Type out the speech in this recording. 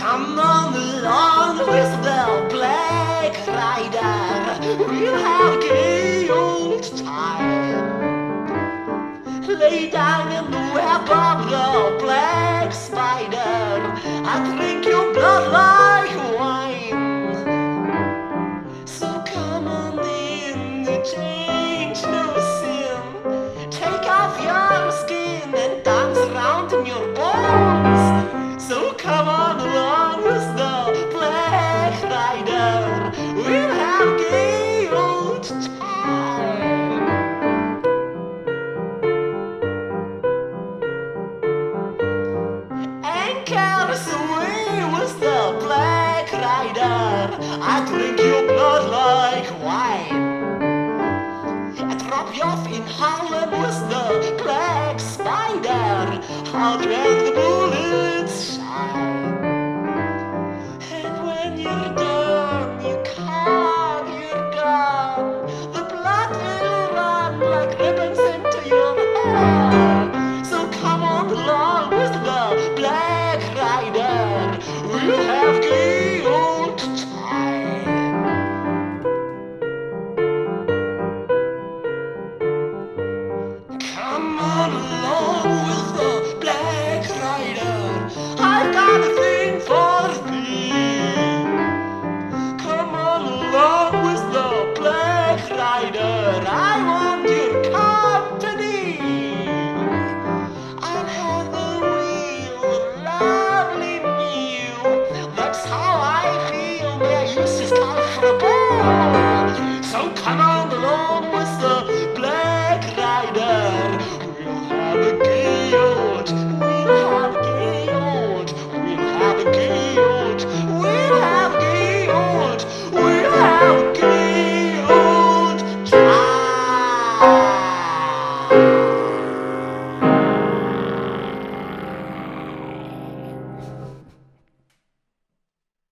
Come on along with the Black Rider. We'll have gay old time. Lay down in the web of the Black Spider. I drink your bloodline. carries we was the black rider. I drink your blood like wine. I drop you off in Harlem was the black spider. I'll drag the moon. God is